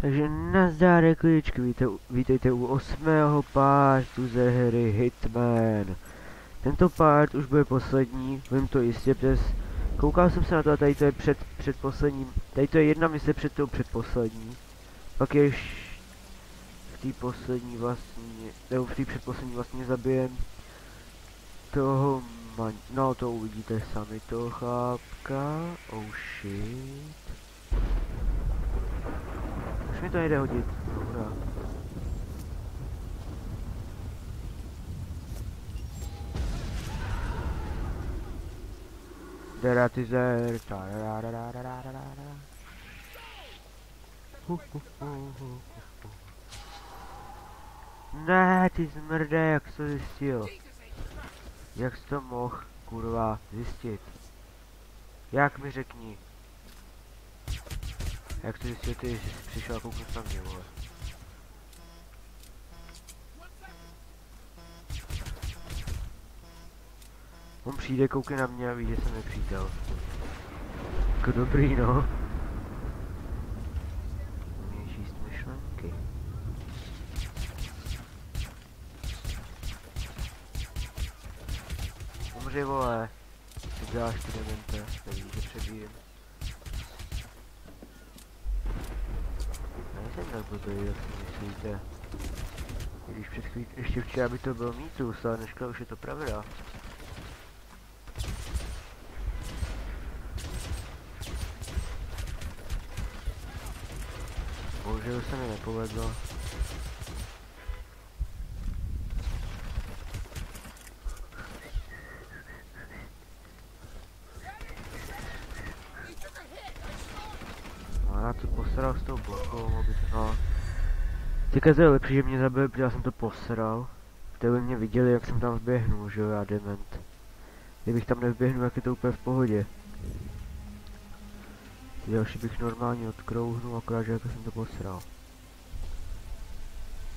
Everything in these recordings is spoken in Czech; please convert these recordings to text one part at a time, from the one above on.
Takže nazdárek lidičky, víte, vítejte u osmého partu ze hry Hitman. Tento part už bude poslední, vím to jistě, přes... Koukal jsem se na to a tady to je před, předposledním, tady to je jedna mise před tou předposlední. Pak je v té poslední vlastně, nebo v té předposlední vlastně zabijem toho man, no to uvidíte sami, toho chápka, oh shit. Mi to nejde hodit, dobrá. Deratizer. Ne, ty zmrde, jak jsi to zjistil? Jak jsi to mohl, kurva, zjistit? Jak mi řekni? Jak to ty, že jsi přišel a kouknout na mě, vole? On přijde, koukne na mě a ví, že jsem nepřítel. Jako dobrý, no. Umři, vole. Co děláš, ty demente? Neví, že přebíjem. Tak blbý, jak si myslíte. Když před chvíli, ještě včera by to byl mýtus, ale dneška už je to pravda. Bohužel se mi nepovedlo. No já to posral s tou blokou, aby to... No. Teďka to je lepší, že mě zabil, protože já jsem to posral. Kdyby mě viděli, jak jsem tam vběhnul, že jo, já dement. Kdybych tam nevběhnul, jak je to úplně v pohodě. Ty další bych normálně odkrouhnul, akorát, že jako jsem to posral.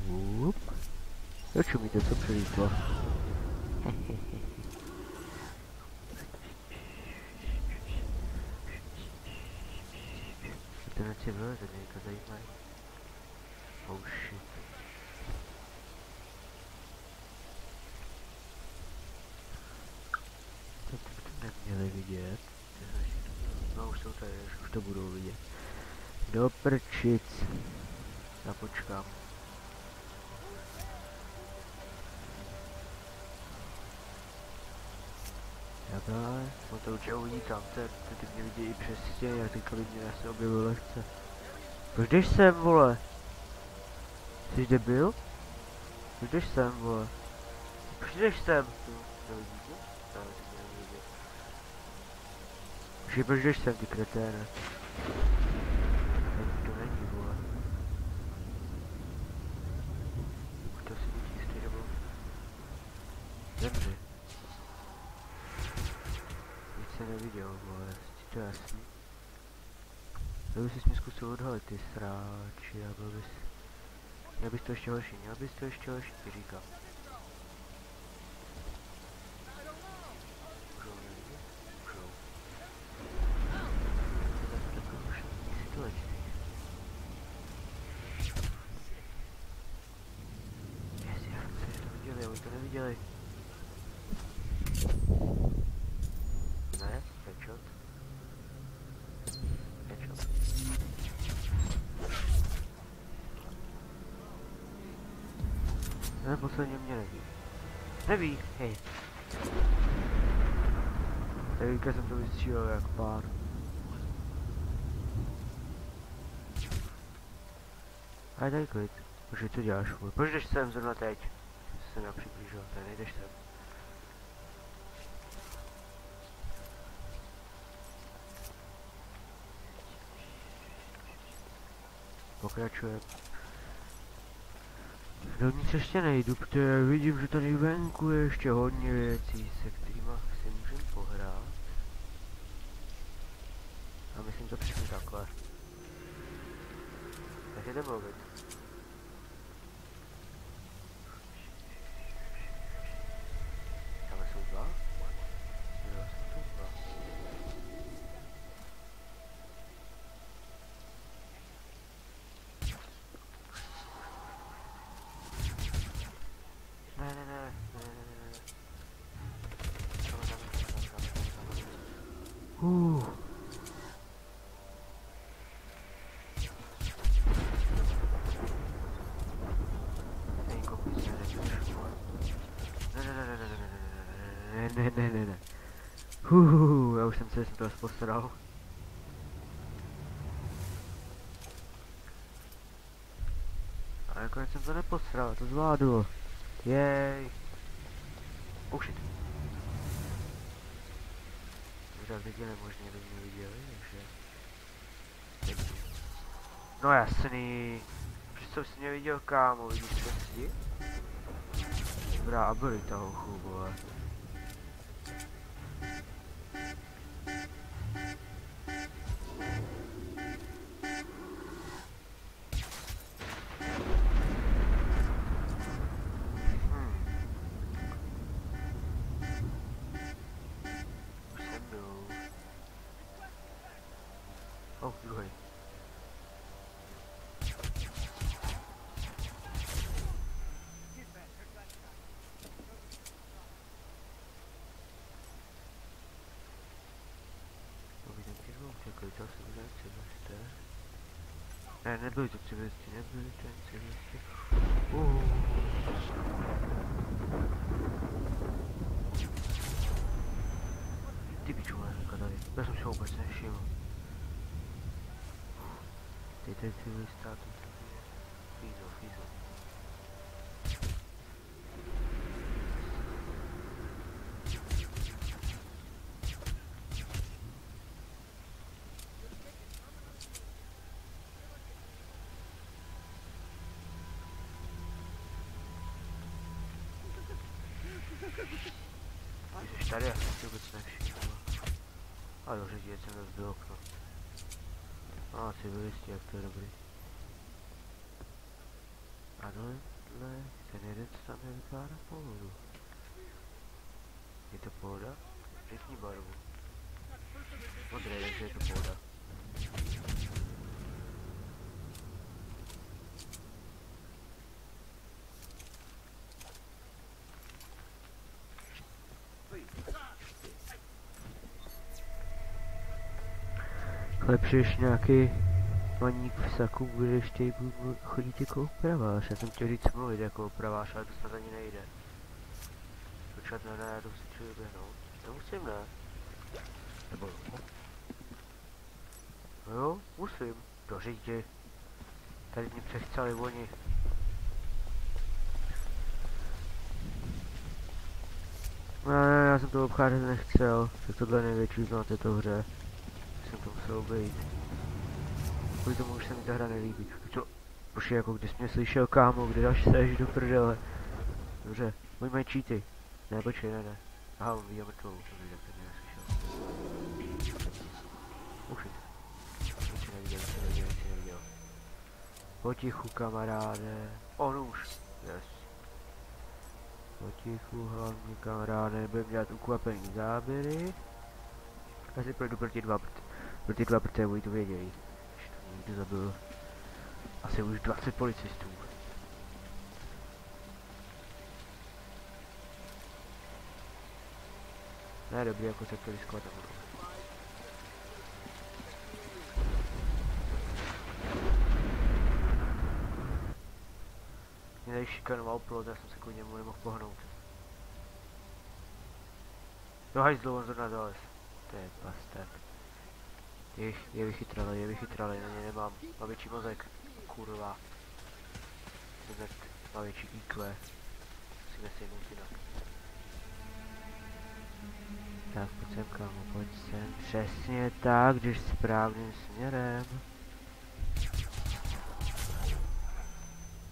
Up. Jo, čumíte, co přilítlo? Ten si vyleze, mě to zajímá. Oh shit. No už už to budou vidět. Do prčic. Já počkám. Takhle, no to určitě tam, to, to ty mě vidí i přes stěny, jak teďka vidí, já se objevil lehce. Proč jdeš sem, vole? Jsi debil? Proč jdeš sem, vole? Proč jdeš sem? Tu, to vidíte? To mě nevidí. Že proč jdeš sem, ty kreténe? Tady to není, vole. Už to si vidí jistý, nebo... Zemři. Nic se neviděl, vole, ti to jasný. To bys mi zkusil odhalit, ty sráči, a byl bys... Měl bys to ještě horší, měl bys to ještě horší, ti říkám. Můžou nevidět? Můžou. To je takový ošetný situační. Jestli já chci, že to viděli, ale to neviděli. Ne, headshot. Headshot. Ne, posledně mě neví. Neví, hej. Teďka jsem to vystřílel jak pár. A tady klid. Bože, co děláš? Proč jdeš sem zrovna teď? Jsem se napřiblížil, tady nejdeš sem. Pokračuje. Dovnitř ještě nejdu, protože vidím, že tady venku je ještě hodně věcí, se kterými si můžeme pohrát. A myslím to přesně takhle. Takže jde mluvit. Huhuhu, já už jsem se jsem to postaral. A nakonec jsem to neposral, to zvládl. Jej. Oh shit. Teď je nemožné, aby mě viděli, takže... No jasný. Přesto jsi mě viděl kámo, vidíš co zdi? Dobrá abilita hochu, vole. Ne, nebyli to civilisti, nebyli to jen civilisti. Uh. Ty piču, Lenka tady. Já jsem si ho vůbec nevšiml. Ty tady civilista, tu Fízo, fízo. Ty jsi tady, si vůbec nevšiml. A dobře, dívat jsem rozbil okno. A civilisti, jak to je dobrý. A tohle, ten jeden tam je vypadá pohodu. Je to pohoda? Řekni barvu. Modré, takže je to pohoda. Lepšíš nějaký maník v saku, bude ještě chodit jako opravář. Já jsem chtěl říct mluvit jako opravář, ale to snad ani nejde. Počkat na rádu si člověk běhnout. To musím, ne? Nebo jo? No musím. Do řidi. Tady mě přechcali oni. Ne, já jsem to obcházet nechcel. Tak tohle je největší zlo na této hře to musel obejít. Kvůli tomu už se mi ta hra nelíbí. Co? Už jako když mě slyšel kámo, kde dáš seš do prdele. Dobře, oni mají cheaty. Ne, počkej, ne, ne. Aha, on viděl mrtvou. Dobře, tak to mě neslyšel. Už je. Si neviděl, nic neviděl, nic neviděl. Potichu, kamaráde. On už. Yes. Potichu, hlavně kamaráde, nebudeme dělat ukvapený záběry. Já si projdu pro ty dva, pro dva, protože oni to to někdo zabil asi už 20 policistů. Ne, dobrý, jako se to riskovat nebudu. Mě tady šikanoval plot, já jsem se kvůli němu nemohl pohnout. Do hajzlu, on zrovna zalez. To je bastard. Je, je vychytralý, je vychytralý, na ně nemám. Má větší mozek. Kurva. Mozek má větší IQ. Si nesejmout jinak. Tak, pojď sem, kámo, pojď sem. Přesně tak, když správným směrem.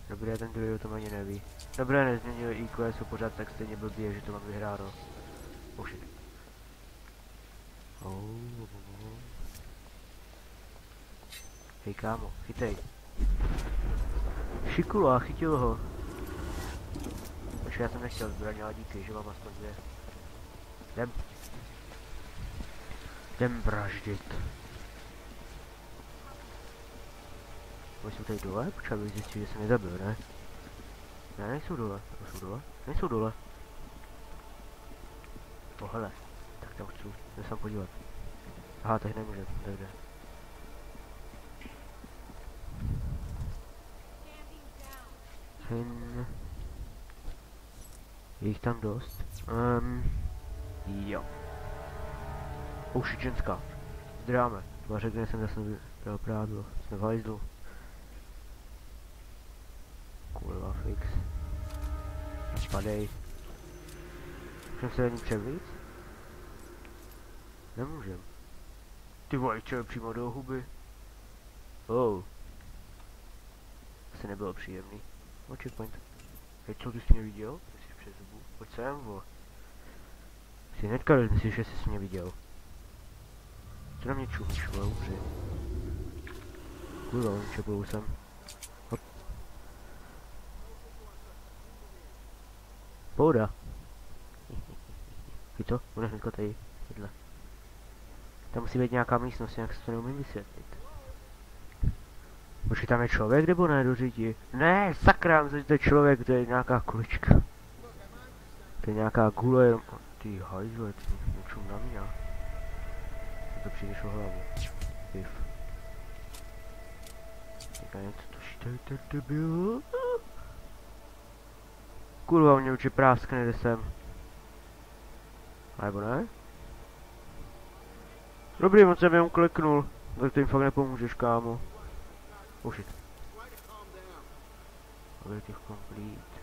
Dobré, ten druhý o tom ani neví. Dobré, nezměnil IQ, jsou pořád tak stejně blbě, že to mám vyhráno. Oh shit. Oh. Hej kámo, chytej. Šikula, chytil ho. Počkej, já jsem nechtěl zbraň, ale díky, že mám aspoň dvě. Jdem. Jdem vraždit. Oni jsou tady dole? Počkej, abych zjistil, že jsem je zabil, ne? Ne, nejsou dole. Nebo jsou dole? Nejsou dole. Oh, hele. Tak tam chci se sám podívat. Aha, tak nemůže, nejde. Hin. Je jich tam dost? Um, jo. Už ženská. Zdráme. Třeba řekne, jsem zase dal prádlo. Jsme v hajzlu. Kurva fix. Spadej. Můžem se ani převlít? Nemůžem. Ty vole, čo je přímo do huby? Oh. Asi nebylo příjemný. No checkpoint. Hej, co ty jsi mě viděl? Jsi přes zubu. Pojď sem, vole. Jsi hnedka myslíš, že jsi mě viděl. Co na mě čumíš, vole, umři. Kurva, čepujou sem. Hop. Pohoda. Víš co? Bude hnedka tady. Jedle. Tam musí být nějaká místnost, jinak si to neumím vysvětlit. Počkej, tam je člověk nebo ne do? Ne, sakra, to je člověk, to je nějaká kulička. To je nějaká gule. Ty hajzle, ty nečum na mě. To přijdeš o hlavu. Pif. Teďka něco to štějte, debil. Kurva, mě určitě práskne, jde sem. Nebo ne? Dobrý, moc jsem jenom kliknul. Tak ty jim fakt nepomůžeš, kámo. Oh shit. Objective complete.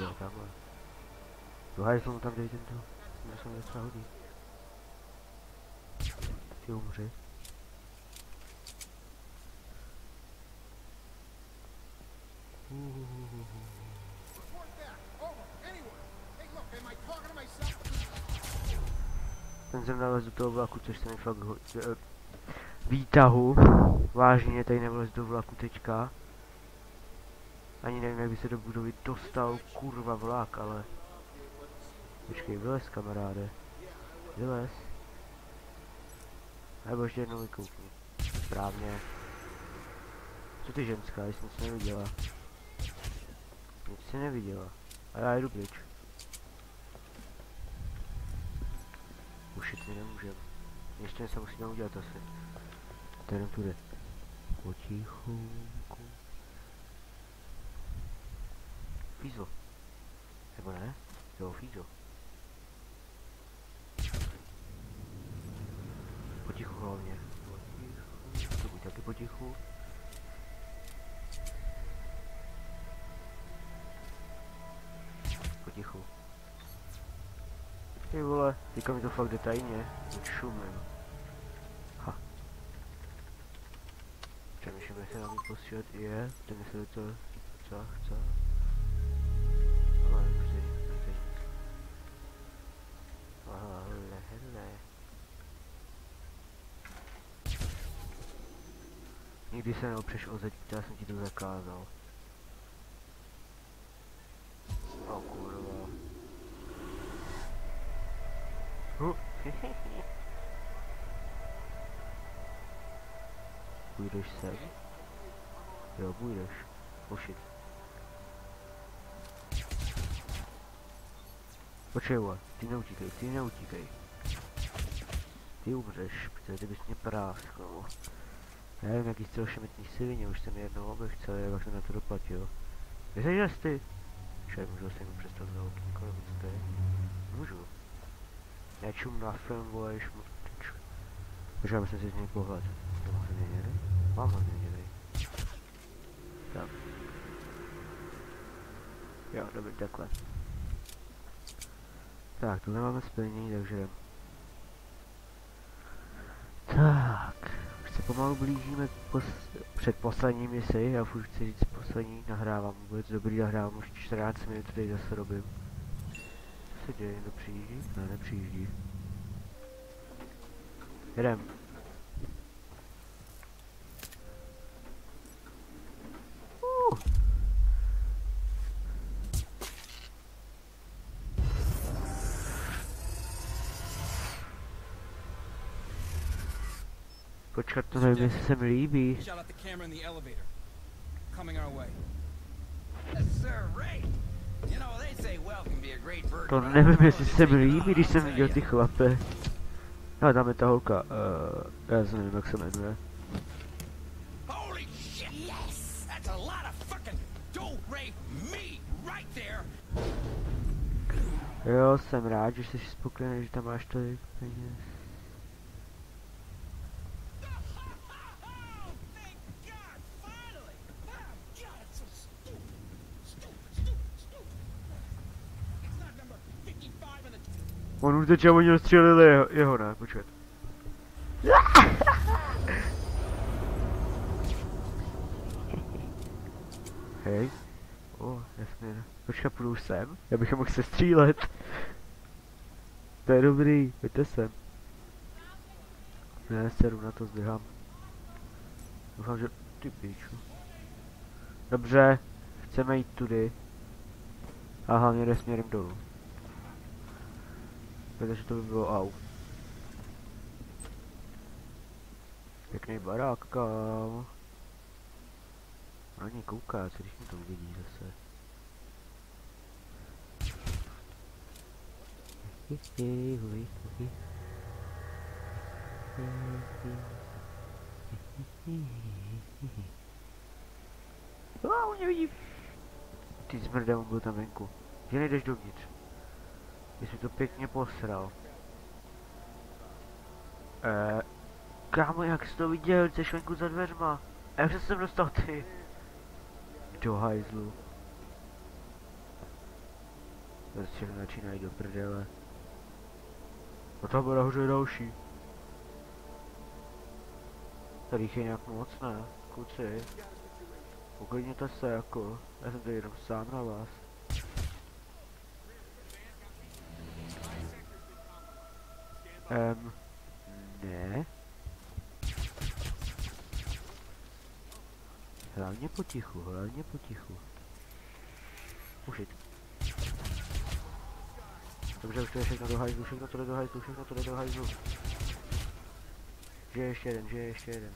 Jo, takhle. Druhá jsem tam dej tento. Já jsem docela hodí. Ty umři. Ten jsem nalez do toho vlaku, což se mi fakt ho... e, výtahu. Vážně tady nevlez do vlaku teďka. Ani nevím, jak by se do budovy dostal, kurva vlak, ale... Počkej, vylez kamaráde. Vylez. Nebo ještě jednou vykoukni. Správně. Co ty ženská, jsi nic neviděla. Nic si neviděla. A já jdu pryč. Ušit mi nemůžem. Ještě se musíme udělat asi. To jenom tude. Potichonku. Fízo. Nebo ne? Jo, Fízo. Potichu hlavně. Potichu. To buď taky potichu. Potichu. Ty vole, teďka mi to fakt jde tajně. Teď šumím. Ha. Přemýšlím, jestli nám posílat je, ten jestli to co chce. Ale nic. Aha, hele, hele. Nikdy se neopřeš o zeď, já jsem ti to zakázal. O kurva. Hu. Půjdeš sem? Jo, půjdeš. Shit. Počkej, ty neutíkej, ty neutíkej. Ty umřeš, protože ty bys mě práskl. Já nevím, jaký jste ošemetný svině, už jsem jednou obech celý, jak jsem na to doplatil. Že ty? Čaj, můžu se jenom přestat za okýnko, nebo co to je? Já čum na film, vole, mu... Počkej, jsem si z něj pohled. Mám ho změněný? Mám ho změněný. Tak. Jo, dobrý, takhle. Tak, tohle máme splnění, takže... Tak, už se pomalu blížíme pos předposlední misi, já už chci říct poslední, nahrávám vůbec dobrý, nahrávám už 14 minut, tady zase robím. Co se děje, někdo přijíždí? Ne, nepřijíždí. Jedem. Uh. Počkat, to nevím, jestli se mi líbí. Shot at the camera in the elevator. Coming our way. Yes, sir, To nevím, jestli se mi líbí, když jsem viděl ty chlape. Ale tam je ta holka, uh, já si nevím, jak se jmenuje. Jo, jsem rád, že jsi spokojený, že tam máš tolik peněz. On uteče, oni rozstřelili jeho, jeho ne, počkat. Hej. O, jasně. Počkat, půjdu už sem? Já bych mohl sestřílet. To je dobrý, pojďte sem. Ne, seru na to zdvihám. Doufám, že... Ty píču. Dobře, chceme jít tudy. A hlavně jde směrem dolů. Protože to by bylo au. Pěkný barák, kámo. Na ní kouká, co když mi to uvidí zase. Hui. A, on mě vidí. Ty on byl tam venku. Že nejdeš dovnitř. Ty jsi to pěkně posral. Eh, kámo, jak jsi to viděl, jsi venku za dveřma. A jak se sem dostal ty? Do hajzlu. Všechno začínají do prdele. A tam bude nahoře další. Tady je nějak moc, ne? Kluci. Uklidněte se jako, já jsem tady jenom sám na vás. Ehm, ne. Hlavně potichu, hlavně potichu. Ušit. Dobře, už to je všechno do hajzlu, všechno to jde do hajzlu, všechno to jde do hajzlu. Že je ještě jeden, že je ještě jeden.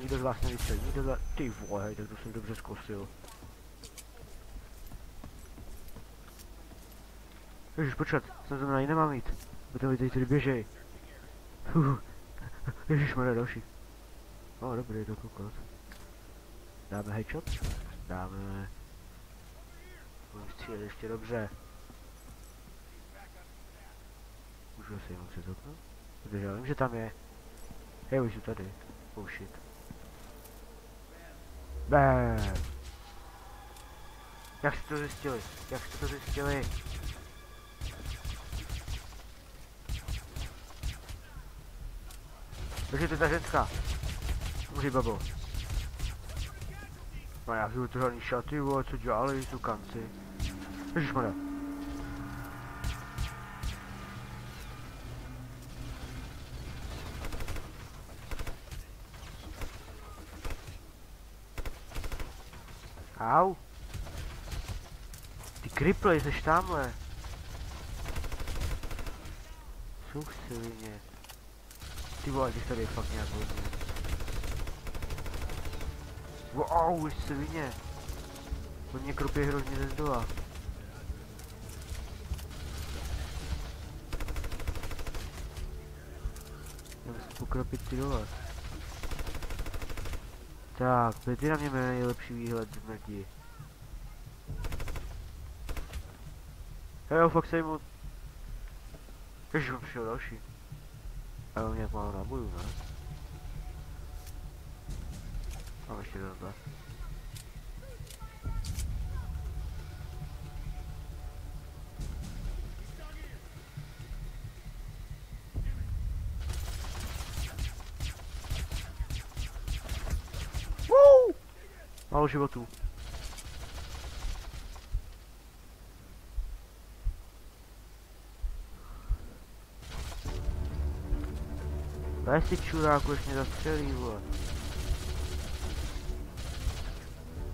Nikdo z vás nevystřelí, nikdo z vás... Ty vole, tak to jsem dobře zkosil. Ježiš, počkat, jsem znamená, nemám jít. Protože mi tady tady běžej. Uh, Ježiš, má další. O, dobrý, jdu koukat. Dáme headshot? Dáme. Budeme střílet ještě dobře. Můžu se jenom přes okno? Protože já vím, že tam je. Hej, už jsou tady. Oh shit. Bam. Jak jste to zjistili? Jak jste to zjistili? Takže to je ta ženská. Může babo. Já si žádný šaty, vole, co dělali, jsou kanci. Ježišmarja. Au. Ty kriply, jsi tamhle. Such svině. Ty vole, těch tady je fakt nějak hodně. Wow, už svině. On mě kropě hrozně ze zdola. Já musím pokropit ty dole. Tak, ty na mě nejlepší výhled z mrti. Jo, fakt se mu... Ježiš, on přišel další. A on nějak málo nábojů, ne? Mám ještě dva. Woo! Málo Daj si čuráku, už mě zastřelí, vole.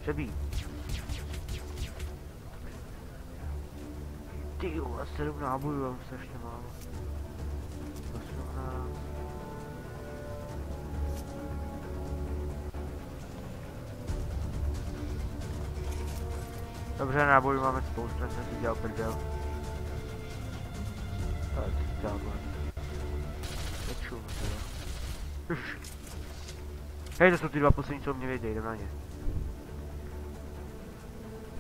Přebí. Ty vole, sedm nábojů, mám strašně málo. 18. Dobře, nábojů máme spoustu, já jsem si dělal prdel. Hej, to jsou ty dva poslední, co mě vědějí, jdem na ně.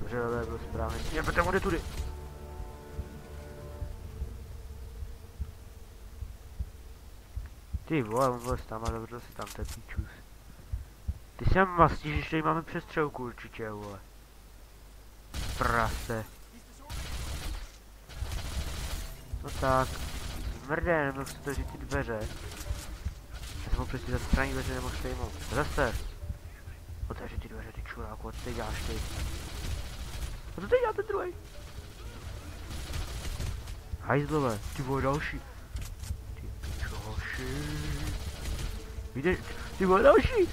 Dobře, ale bylo správně. protože on jde tudy. Ty vole, on byl tam a dobře se tam, ten píčus. Ty se nám mastíš, že tady máme přestřelku určitě, vole. Prase. No tak. mrdé, nebo se to ty dveře. Mohl přesně zastraní dveře, nemohl stejmout. Zase. Otevři ty dveře, ty čuráku, co ty děláš ty? A co ty dělá ten druhý? Hajzlové, ty vole další. Ty pičoši. Víte, ty vole další.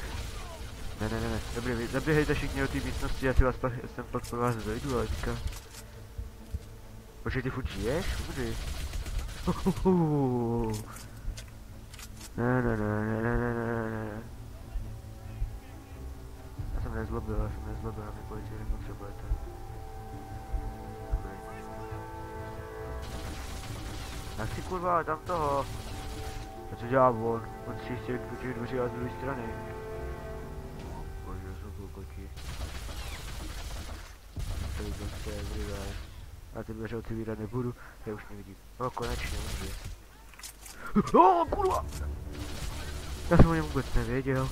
Ne, ne, ne, ne, dobrý, vy zaběhejte všichni do té místnosti, já si vás pak, jsem pak po vás dojdu, ale teďka. Počkej, ty furt žiješ? Umři. Ne, ne, ne, ne, ne, ne, ne, ne. Já jsem nezlobil, já jsem nezlobil, já mi kolik nepotřebujete. Tak si kurva, tam toho. A co dělá on? On si chce do těch dveří a z druhé strany. Bože, jsou klukoti. To je prostě everywhere. Já ty dveře otevírat nebudu, já už nevidím. No konečně, může. Oh, kurva! Já jsem o něm vůbec nevěděl.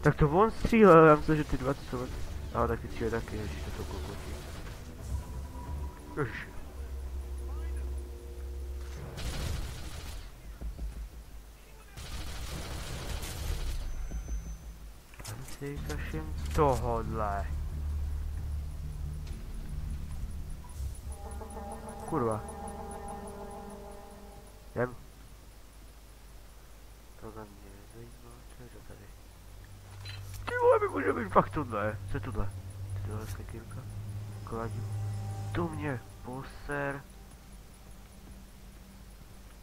Tak to on střílel, já myslím, že ty dva jsou... Ale tak ty střílel taky, ježiš, to jsou kokoti. Ježiš. Tam si tohodle. Kurva. Jdem. Tohle mě nezajímá, co je to tady? Můžeme být fakt tohle. Co je tohle? Tohle sekírka? Kladím. To mě poser.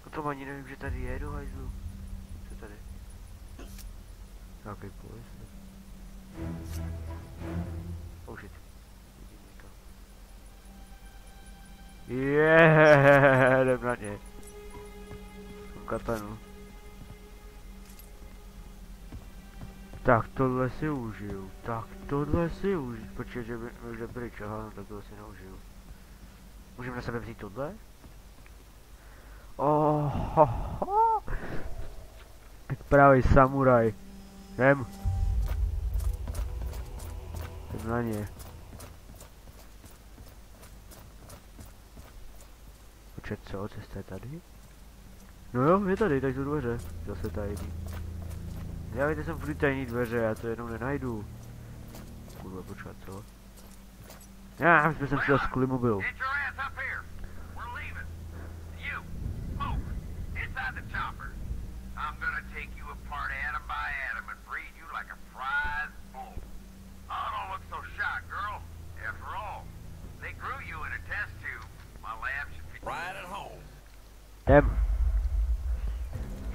O tom ani nevím, že tady je do hajzlu. Co tady? Nějaký polis? Oh shit. Někam. Yeah, jdem na ně. Katanu. Tak tohle si užiju, tak tohle si užiju. Počkej, že by, že pryč, aha, no tak tohle si neužiju. Můžeme na sebe vzít tohle? Oh, ho. Jak pravý samuraj. Jdem. Jdem na ně. Počet co, cesta je tady? No jo, je tady, tak jsou dveře. Zase tajný. Já víte, jsem furt tajný dveře, já to jenom nenajdu. Kurva, počkat, co? Já, myslím, že jsem si dal skvělý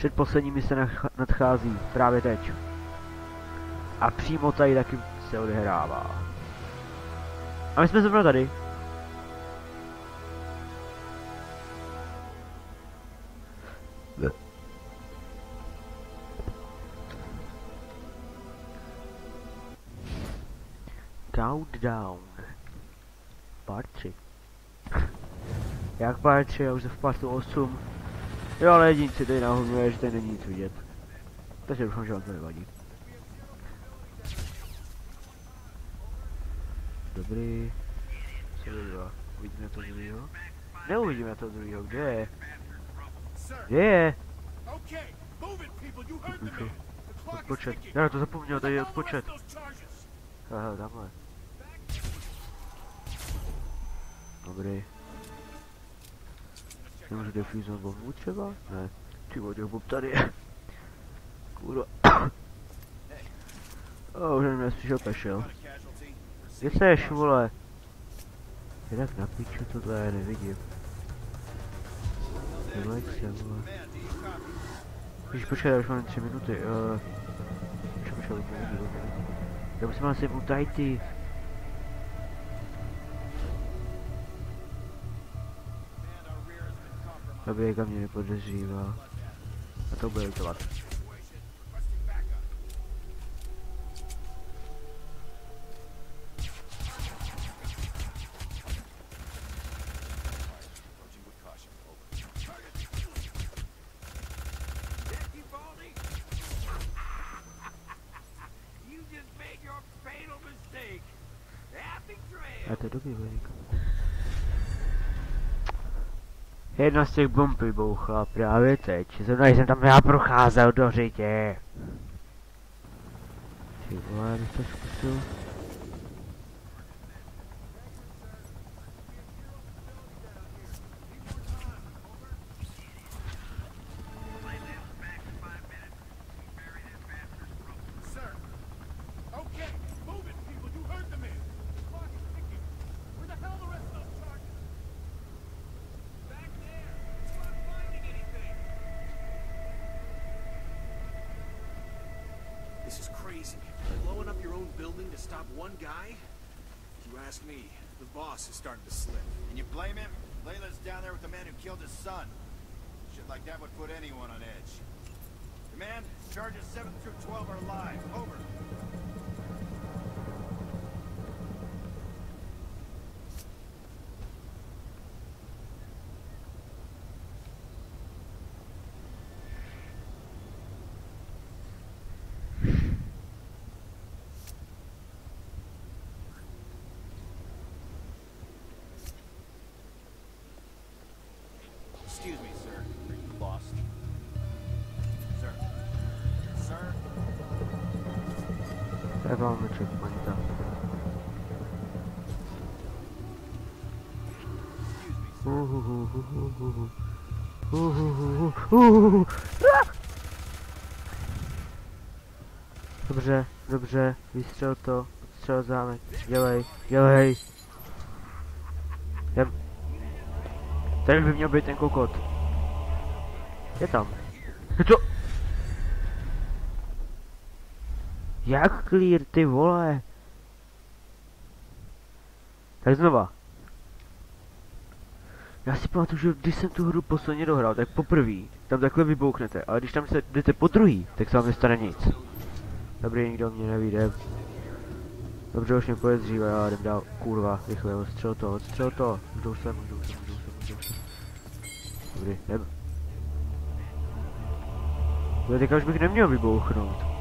Předposlední mise nadchází právě teď. A přímo tady taky se odehrává. A my jsme zrovna tady. Countdown. Part 3. Jak part 3, já už jsem v partu 8. Jo, ale jedinci tady nahoru je, že tady není nic vidět. Takže doufám, že vám to nevadí. Dobrý. Co druhého? Uvidíme to druhého? Neuvidíme to druhého, kde je? Kde je? Odpočet. Já to zapomněl, tady je odpočet. Aha, tamhle. Dobrý. Nemůžu defuzovat bombu třeba? Ne. Ty těch bomb tady je. Kurva. O, už nevím, přišel pešel. Kde seš, vole? Je tak na piču tohle, já nevidím. Vyleď se, vole. Když počkej, já už mám 3 minuty. Uh. Já musím asi tady ty. Jega mě nepodezřívá. A to bude litovat. Jedna z těch bomb vybouchla právě teď. Zrovna jsem tam já procházel do řitě. Ty vole, bych to zkusil. Anyone on edge. Command, charges 7 through 12 are live. Over. Excuse me, Máme checkpointa. Dobře, dobře, vystřel to, odstřel zámek, dělej, dělej. Jdem. Tady by měl být ten kokot. Je tam. Co? Jak clear, ty vole? Tak znova. Já si pamatuju, že když jsem tu hru posledně dohrál, tak poprvé tam takhle vybouchnete, ale když tam se jdete po druhý, tak se vám nestane nic. Dobrý, nikdo mě nevíde. Dobře, už mě podezřívá, já jdem dál. Kurva, rychle, odstřel to, odstřel to. Jdou sem, jdou sem, jdou sem, jdou sem. Dobrý, jdem. Jo, teďka už bych neměl vybouchnout.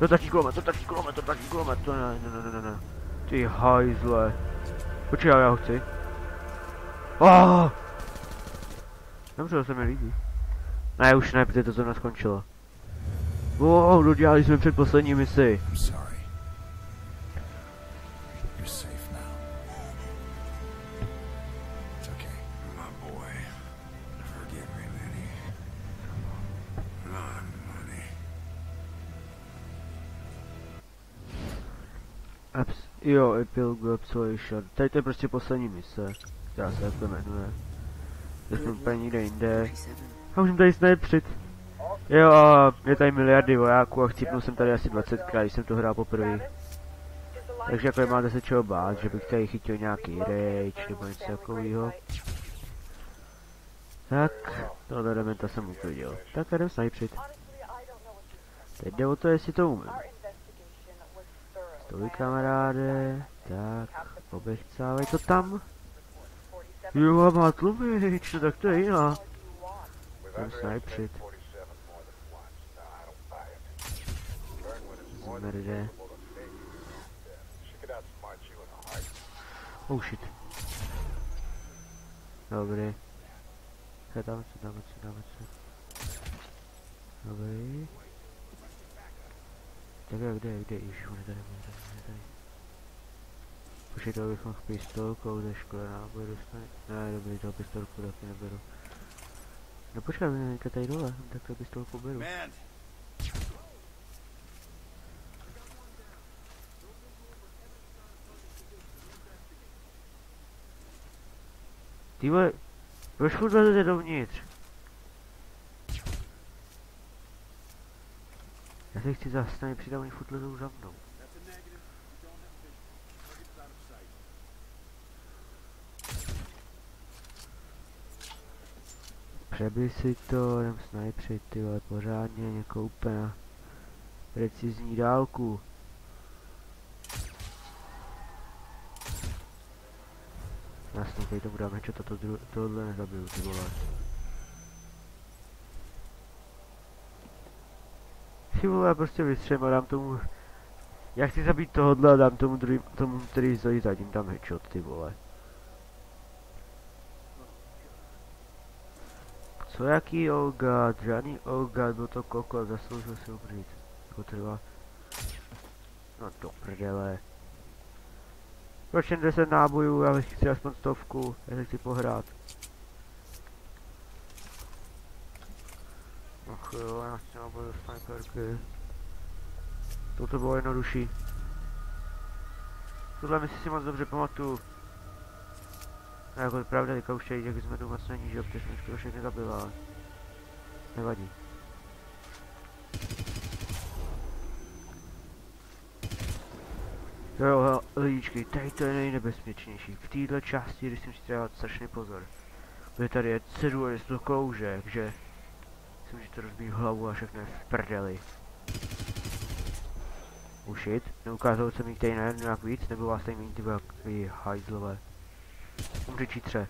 Dotačí kulomet, dotačí kulomet, dotačí kulomet, to ne, ne, ne, ne, ne. Ty hajzle. Počkej, já ho chci. Oh! Dobře, to se mi líbí. Ne, už ne, protože to zrovna skončilo. Wow, dodělali jsme předposlední misi. Jo, Epilogue Absolution. Tady to je prostě poslední mise, která se takhle jmenuje. To jsme úplně nikde jinde. A můžeme tady snajpřit. Jo, a je tady miliardy vojáků a chcípnul jsem tady asi 20 krát, když jsem to hrál poprvé. Takže jako máte se čeho bát, že bych tady chytil nějaký rage nebo něco takového. Tak, tohle dementa jsem uklidil. Tak jdem snajpřit. Teď jde o to, jestli to umím. Stoj kamaráde, tak, obechcávej to tam. Jo, má tlumič, tak to je jiná. Jdem snajpřit. Zmrde. Oh shit. Dobrý. Dáme se, dáme se, dáme se. Dobrý. Tak jo, kde, kde, ježiš, on je tady, on je tady, on je tady. To bych mohl pistolkou ze školy náboj dostat. Ne, dobrý, to pistolku taky neberu. No počkej, on je tady dole, tak to pistolku beru. Ty vole, proč furt lezete dovnitř? Já se chci zastavit, přidám, oni furt lezou za mnou. That's a negative. We don't have vision. Target's out of sight. Přebi si to, jdem snajpřit, ty vole, pořádně, někoho úplně na precizní dálku. Jasně, tady tomu dáme, čo toto dru- tohle nezabiju, ty vole. Ty vole, já prostě vystřelím a dám tomu Já chci zabít tohohle a dám tomu, druhý, tomu který stojí za tím tam headshot, ty vole. Co jaký oh god, žádný oh god, byl to koko, zasloužil si umřít. Jako trvá. No do prdele. Proč jen 10 nábojů, já chci aspoň stovku, já se chci pohrát. Ach jo, já chci nábojů sniperky. Toto bylo jednodušší. Tohle my si moc dobře pamatuju. A jako pravda, teďka už těch zmenů moc není, že protože jsem skoro všechny zabil, ale... Nevadí. Jo, jo, lidičky, tady to je nejnebezpečnější. V této části, když si dávat strašný pozor. Protože tady je cedule, je to klouže, takže... Můžete rozbít hlavu a všechno je v prdeli. Shit, neukázalo se mi tady najednou nějak víc, nebo vás tady méně ty takový hajzlové. Umři čítře.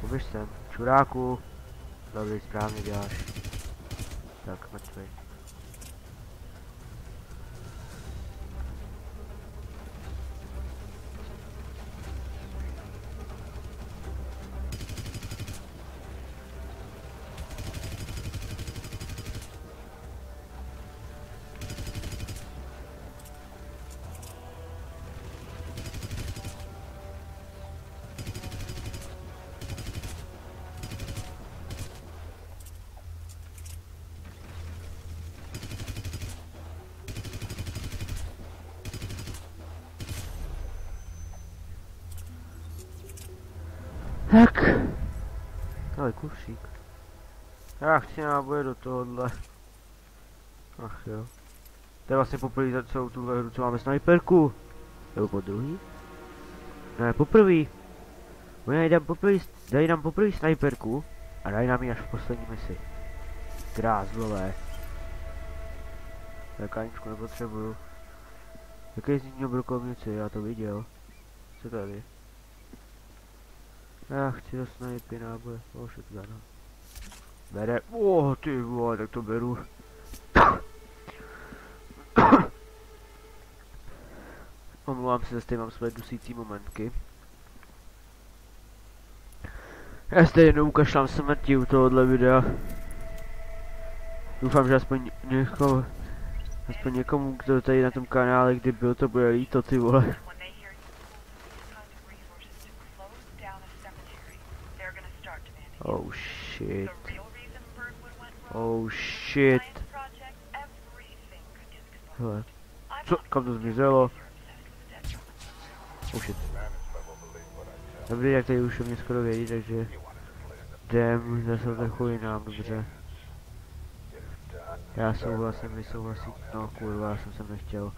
Poběž sem, čuráku. Dobrý, správně děláš. Tak, mrtvý. Já chci náboje do tohohle. Ach jo. To je vlastně poprvé za celou tuhle hru, co máme snajperku. Nebo po druhý? Ne, poprvé. Oni dají nám poprvé, dají nám poprvé snajperku a dají nám ji až v poslední misi. Grázlové. Tak aničku nepotřebuju. Jaký z ní brokovnici, já to viděl. Co tady? Já chci do snajpy náboje, oh Bere, oh ty vole, tak to beru. Omlouvám se, zase mám své dusící momentky. Já si tady neukašlám smrti u tohohle videa. Doufám, že aspoň někoho, aspoň někomu, kdo tady na tom kanále, kdy byl, to bude líto, ty vole. Oh shit. Oh shit. Hele, co, kam to zmizelo? Oh shit. Dobrý, jak tady už o mě skoro vědí, takže jdem zase trochu jinam, dobře. Já souhlasím, vy souhlasíte, no kurva, já jsem sem nechtěl.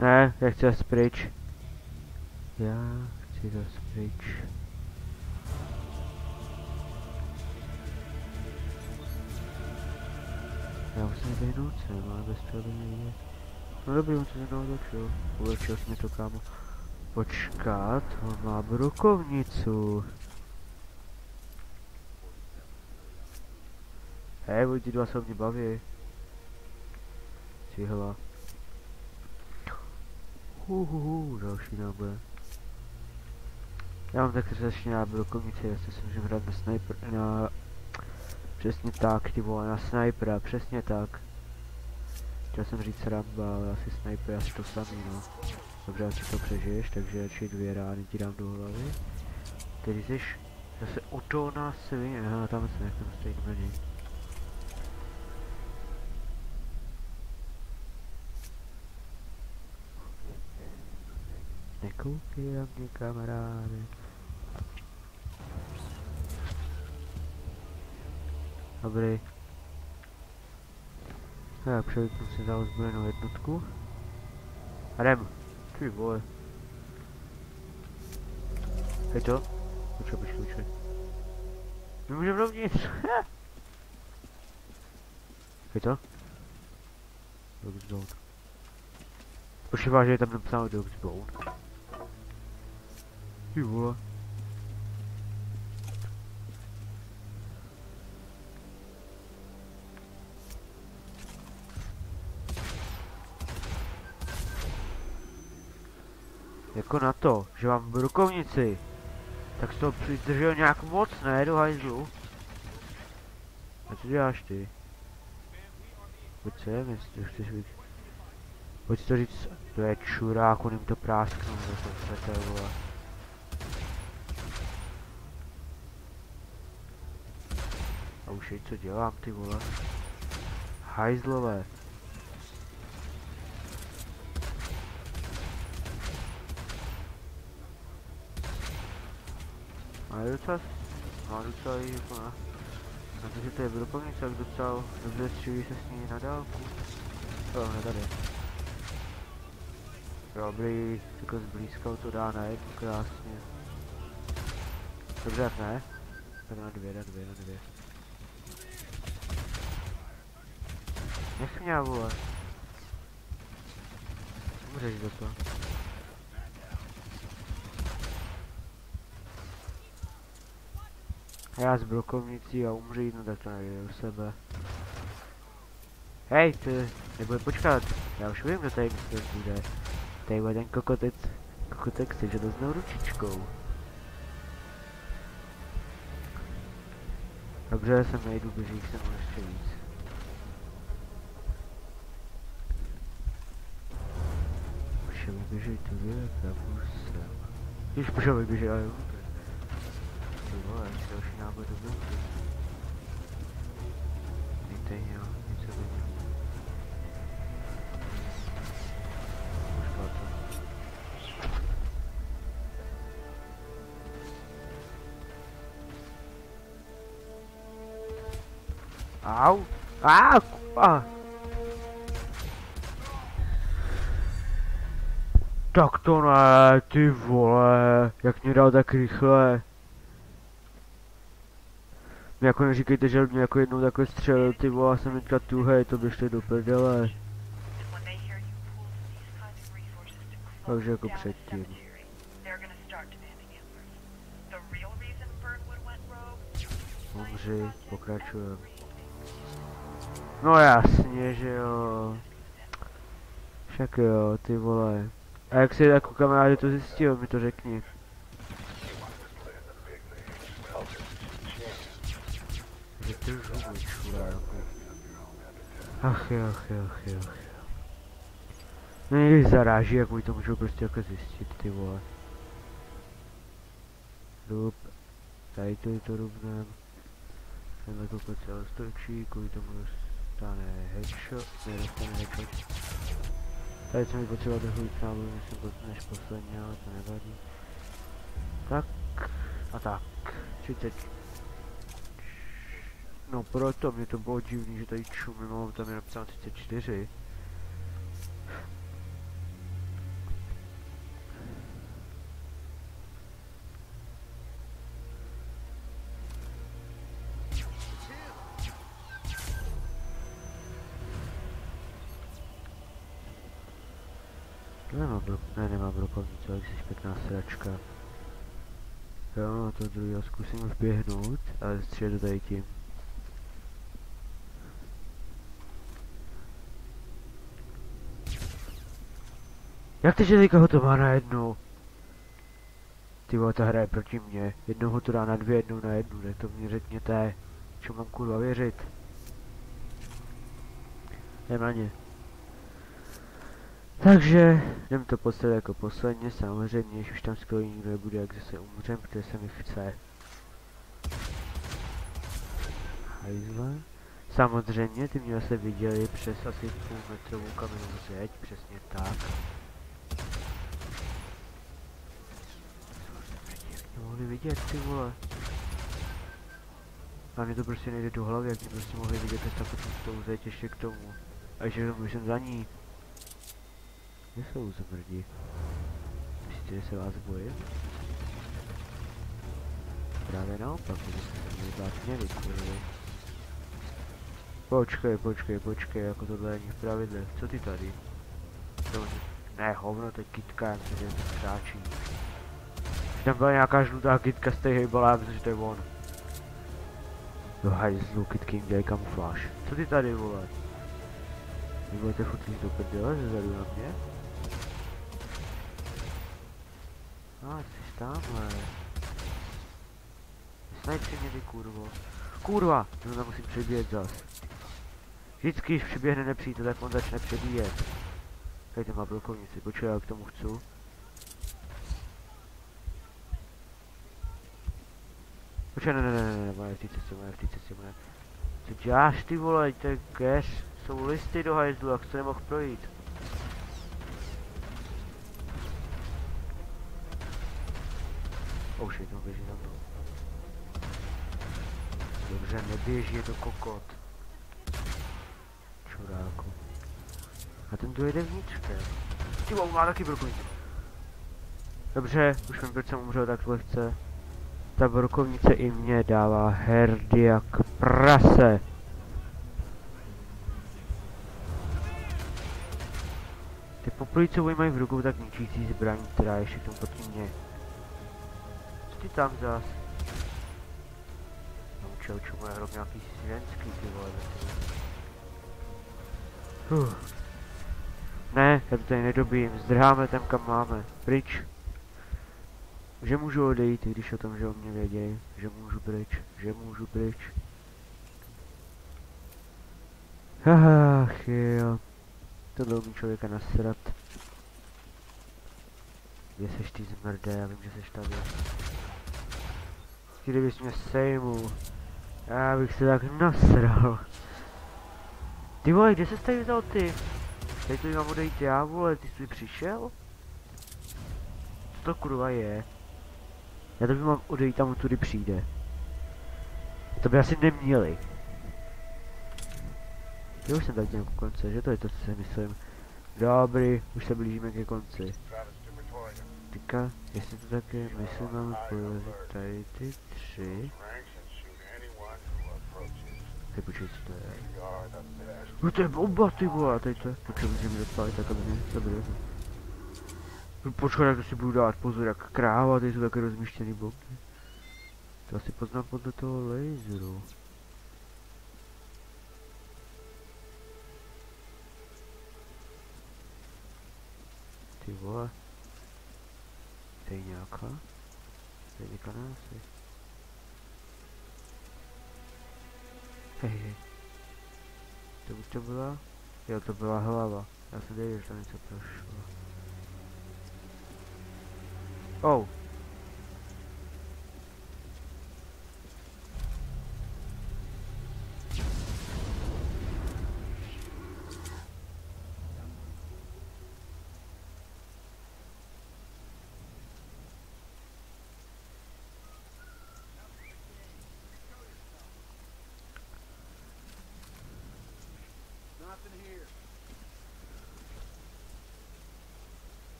Ne, já chci zase pryč. Já chci zase pryč. Já musím vyhnout sem, ale bez toho to nejde. No dobrý, on se se mnou. Ulečil jsi mi to, kámo. Počkat, on má brokovnicu. Hej, oni ti dva se mě baví. Cihla. Uhuhu, další náboje. Já mám taky strašně rád brokovnici, já si můžu hrát na sniper, na... Přesně tak, ty vole, na snipera, přesně tak. Chtěl jsem říct Ramba, ale asi sniper, asi to samý, no. Dobře, asi to přežiješ, takže radši dvě rány ti dám do hlavy. Tedy jsi zase odolná svině, aha, tam se nechám stejně něj. Nekoukej na mě, kamaráde. Dobrý. Tak, převypnu si za ozbrojenou jednotku. A jdem. Ty vole. Hej to? Počkej, počkej, počkej. Nemůžem dovnitř. Hej to? Dog zone. Pošivá, že je tam napsáno dog zone. Ty vole. Jako na to, že mám brokovnici. Tak jsi to přidržel nějak moc, ne, do hajzlu? A co děláš ty? Pojď sem, jestli chceš víc. Pojď to říct, to je čurák, on jim to prásknou, to jsou světé, vole. A už je, co dělám, ty vole. Hajzlové. A je docela, má docela i na, na to, je brokovnice, tak docela dobře střílí se s ní na dálku. Jo, ne tady. Dobrý, jako zblízka to dá na jednu krásně. Dobře, ne? Tak na dvě, na dvě, na dvě. Nech mě, vole. Umřeš za to. Já s brokovnicí a umřít, no tak to nejde u sebe. Hej, ty, nebude počkat, já už vím, kdo tady dnes bude. Tady bude ten kokotec, kokotek se železnou ručičkou. Dobře, jsem nejdu, běží jsem ještě víc. Mi běží tu věka, sem. Když mi běží, ale jo. Vole, další náboj do bunky. Víte, jo, něco vidím. Au! Ah! Tak to ne, ty vole, jak mě dal tak rychle. Mě jako neříkejte, že mě jako jednou takhle střelil, ty vole, jsem teďka tuhej, to běžte do prdele. Takže jako předtím. cemetery, they're gonna start demanding answers. The real reason Burnwood went rogue? Umři, pokračujem. No jasně, že jo. Však jo, ty vole. A jak si jako kamarádi to zjistil, mi to řekni. Hubu, čuráku. Ach jo, ach jo, ach jo, ach jo. No někdy zaráží, jak oni to můžou prostě jako zjistit, ty vole. Rub. Tady to je to rubnem. Tenhle kokot se roztočí, kvůli tomu dostane headshot, ne, dostane headshot. Tady jsem mi potřeboval trochu víc nábojů, než posledně, ale to nevadí. Tak, a tak, 30. No proto mě to bylo divný, že tady čumím, mám tam je napsáno 34. Nemám bro... Ne, nemám brokovnici, ale jsi pěkná sračka. Jo, no to druhého zkusím vběhnout, ale střílet tady tím. Jak ty, že teďka ho to má na jednu? Ty vole, ta hra je proti mně. Jednou ho to dá na dvě, jednou na jednu, tak to mě řekněte. Čemu mám kurva věřit? Jdem na ně. Takže jdem to postavit jako posledně, samozřejmě, když už tam skoro nikdo nebude, jak zase umřem, protože se mi chce. Hajzle. Samozřejmě, ty mě zase viděli přes asi půl metrovou kamennou zeď, přesně tak. Mohli vidět, ty vole. A mě to prostě nejde do hlavy, jak mě prostě mohli vidět přes takovou tou zeď ještě k tomu. A že jsem za ní. Kde jsou zmrdi? Myslíte, že se vás bojím? Právě naopak, že se mě bát měli, kurvy. Počkej, počkej, počkej, jako tohle není v pravidle. Co ty tady? To, ne, hovno, to je kitka, jak se kráčí. Tam byla nějaká žlutá kitka z té hejbala, já myslím, že to je on. Do hajzlu, kitky jim dělají kamufláž. Co ty tady, vole? Vy budete furt do prdele, zezadu na mě? A, jsi tamhle. Snajpři mě ty kurvo. Kurva, to tam musím přebíjet zas. Vždycky, když přiběhne nepřítel, tak on začne přebíjet. Tady má brokovnici, počkej, já k tomu chci. Počkej, ne, ne, ne, ne, ne, moje té cestě, moje té cestě, moje. Co děláš ty vole, to je cash. Jsou listy do hajzlu, jak jsi nemohl projít. Oh shit, no běží za mnou. Dobře, neběží, je to kokot. Čuráku. A ten tu jede vnitřkem. Ty vole, má taky brokovnici. Dobře, už vím, proč jsem umřel tak lehce. Ta brokovnice i mě dává herdy jak prase. Ty poprvé, co oni mají v rukou, tak ničící zbraní, která je všechno proti mně. Co ty tam zas? No čel, čemu je hrob nějaký svěnský, ty vole. Ne, já to tady nedobím, zdrháme tam, kam máme. Pryč. Že můžu odejít, i když o tom, že o mě vědějí. Že můžu pryč, že můžu pryč. Ach jo. Tohle umí člověka nasrat. Kde seš ty zmrde, já vím, že seš tady. Kdybys mě sejmul, já bych se tak nasral. Ty vole, kde se tady vzal ty? Tady tu mám odejít já, vole, ty jsi přišel? Co to kurva je? Já to mám odejít tam, tudy přijde. To by asi neměli. Já už jsem tak nějak u konce, že to je to, co si myslím. Dobrý, už se blížíme ke konci. Teďka, jestli to tak je, myslím, máme porazit tady ty tři. Ty počkej, co to je? No to je bomba, ty vole, tady to je. Počkej, můžeme mi tak aby mě, dobrý. Počkej, jak to si budu dát pozor, jak kráva, tady jsou také rozmíštěný bomby. To asi poznám podle toho laseru. Ty vole. To je nějaká? To je někana asi. Hej, hej. To už to byla? Jo, to byla hlava. Já jsem věděl, že tam něco prošlo. Oh.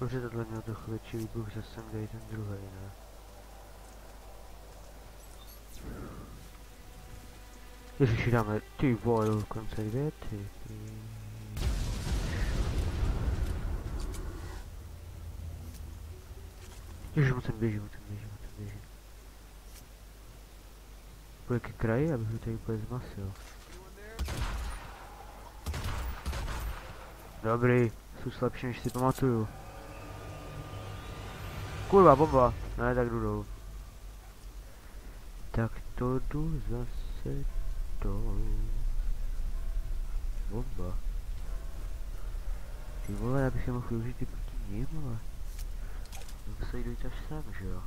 Dobře, tohle měl trochu větší výbuch, zase dej ten druhý, ne? Ježiši, dáme ty vole do konce věty. ty. Ježiš, moc běží, moc běží, moc běží. Půjde ke kraji, abych ho tady úplně zmasil. Dobrý, jsou slabší, než si pamatuju. Kurva, bomba. Ne, tak jdu dolů. Tak to jdu zase dolů. Bomba. Ty vole, já bych je mohl využít i proti ním, ale... Musí dojít až sem, že jo?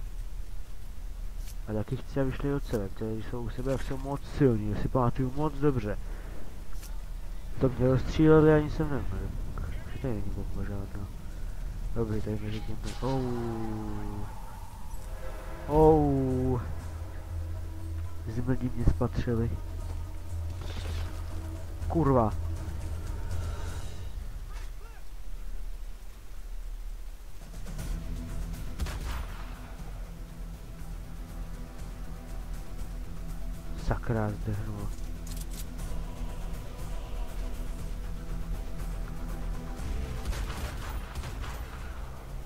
A taky chci, aby šli od sebe, protože jsou u sebe, jak jsou moc silní, já si pamatuju moc dobře. To mě rozstříleli, ani jsem neměl. Že tady není bomba žádná. Dobrý, tady tím... Oh. Oh. Zmrdí mě spatřili. Kurva. Sakra, zdehnulo.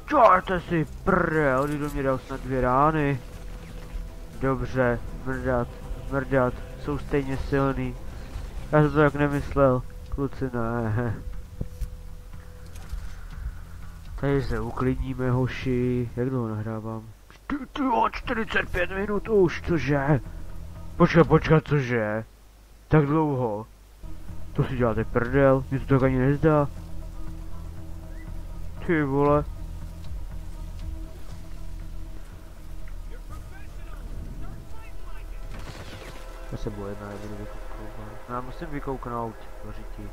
Čorte si prdel, ty do mě dal snad dvě rány. Dobře, mrdat, mrdat, jsou stejně silný. Já jsem to tak nemyslel, kluci ne. Tady se uklidníme, hoši. Jak dlouho nahrávám? Ty, ty jo, 45 minut už, cože? Počkat, počkat, cože? Tak dlouho? To si děláte prdel, mě to tak ani nezdá. Ty vole. Já se bojím, já nebudu vykouknout. Já musím vykouknout, vařití.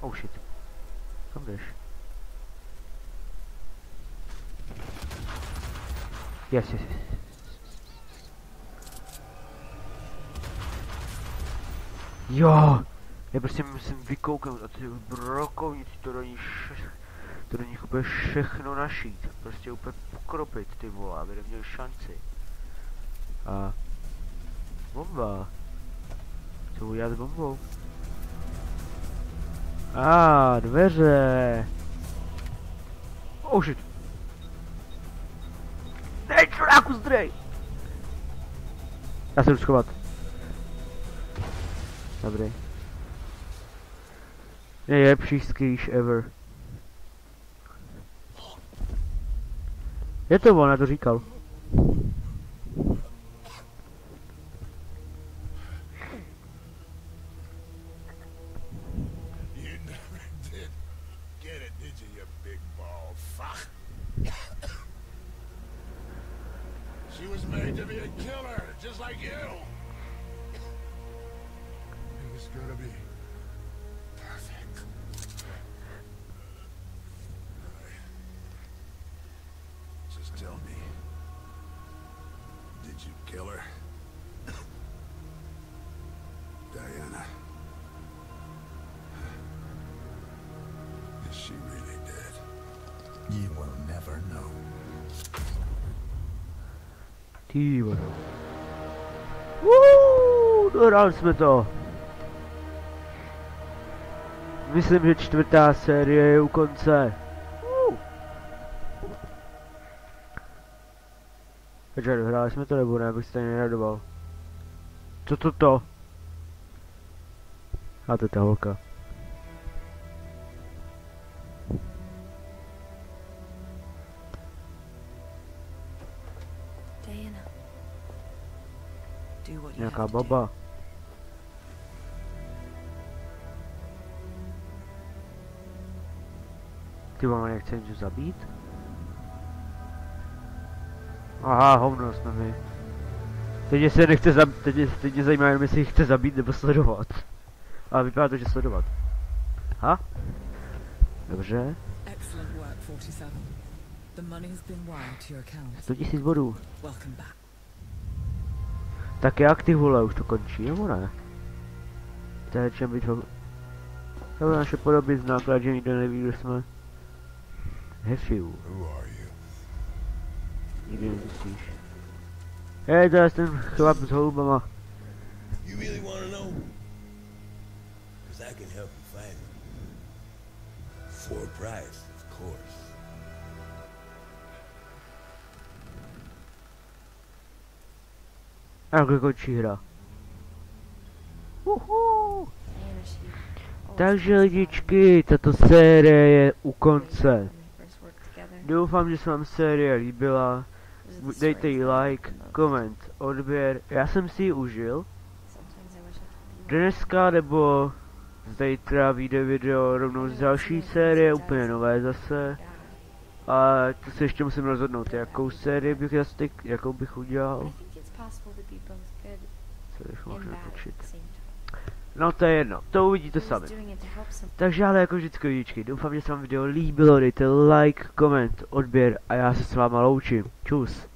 Oh shit. Kam jdeš? Yes, yes, yes. Jo! Já prostě musím vykouknout a ty brokovnici to do ní to do nich úplně všechno našít. Prostě úplně pokropit ty vole, aby neměli šanci. A... Bomba. Co udělat s bombou? A ah, dveře. Oh shit. Ne, čuráku zdrej! Já se jdu schovat. Dobrý. Nejlepší skýš ever. Je to on, já to říkal. Uuu, dohrali jsme to. Myslím, že čtvrtá série je u konce. Takže dohráli jsme to nebo ne, abych se tady neradoval. Co to to? A to je ta holka. Diana. Nějaká to do. baba. Ty vole, nechce něco zabít? Aha, hovno jsme my. Teď se nechce zabít, teď, je- teď mě zajímá jenom jestli chce zabít nebo sledovat. Ale vypadá to, že sledovat. Ha? Dobře, Excellent work, 47. The money has been wired to your account. 100 000 bodů. Tak jak ty vole, už to končí, nebo ne? To je čem být ho... To je naše podoby znáklad, že nikdo neví, kde jsme. Hefiu, Who are you? nikdy nezjistíš. Hej, to je ten chlap s holubama. You really want to know? Because I can help you find them. For a price, of course. A jak končí hra. Uhu. Takže lidičky, tato série je u konce. Doufám, že se vám série líbila. Dejte jí like, koment, odběr. Já jsem si ji užil. Dneska nebo zítra vyjde video rovnou z další série, úplně nové zase. A to se ještě musím rozhodnout, jakou sérii bych zase jakou bych udělal. Co bych mohl at natočit. No to je jedno, to uvidíte sami. Takže ale jako vždycky lidičky, doufám, že se vám video líbilo, dejte like, koment, odběr a já se s váma loučím. Čus.